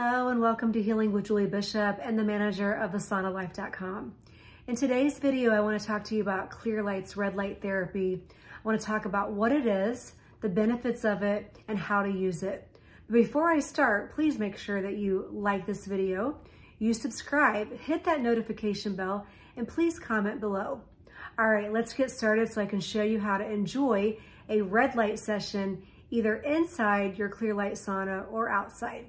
Hello and welcome to Healing with Julie Bishop and the manager of thesaunalife.com. In today's video, I want to talk to you about Clearlight's red light therapy. I want to talk about what it is, the benefits of it, and how to use it. Before I start, please make sure that you like this video, you subscribe, hit that notification bell, and please comment below. All right, let's get started so I can show you how to enjoy a red light session either inside your Clearlight sauna or outside.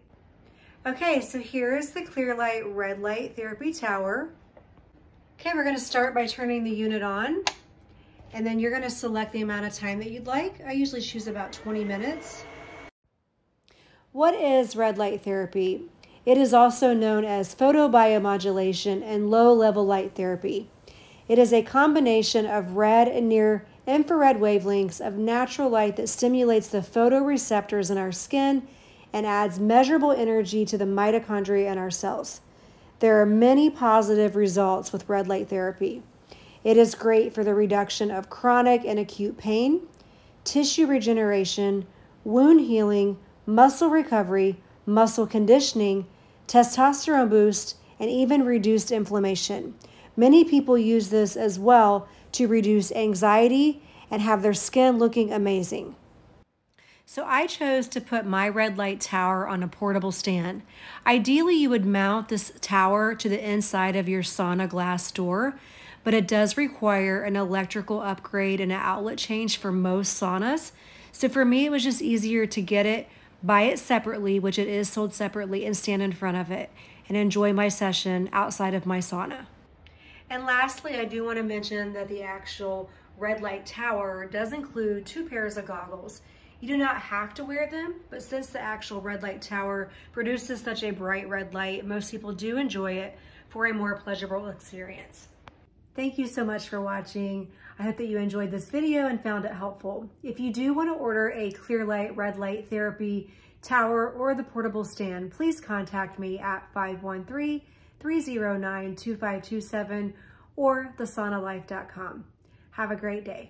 Okay, so here is the Clearlight, Red Light Therapy Tower. Okay, we're gonna start by turning the unit on and then you're gonna select the amount of time that you'd like. I usually choose about 20 minutes. What is red light therapy? It is also known as photobiomodulation and low-level light therapy. It is a combination of red and near infrared wavelengths of natural light that stimulates the photoreceptors in our skin and adds measurable energy to the mitochondria in our cells. There are many positive results with red light therapy. It is great for the reduction of chronic and acute pain, tissue regeneration, wound healing, muscle recovery, muscle conditioning, testosterone boost, and even reduced inflammation. Many people use this as well to reduce anxiety and have their skin looking amazing. So I chose to put my red light tower on a portable stand. Ideally, you would mount this tower to the inside of your sauna glass door, but it does require an electrical upgrade and an outlet change for most saunas. So for me, it was just easier to get it, buy it separately, which it is sold separately, and stand in front of it and enjoy my session outside of my sauna. And lastly, I do want to mention that the actual red light tower does include two pairs of goggles. You do not have to wear them, but since the actual red light tower produces such a bright red light, most people do enjoy it for a more pleasurable experience. Thank you so much for watching. I hope that you enjoyed this video and found it helpful. If you do want to order a Clearlight, red light therapy tower or the portable stand, please contact me at 513-309-2527 or thesaunalife.com. Have a great day.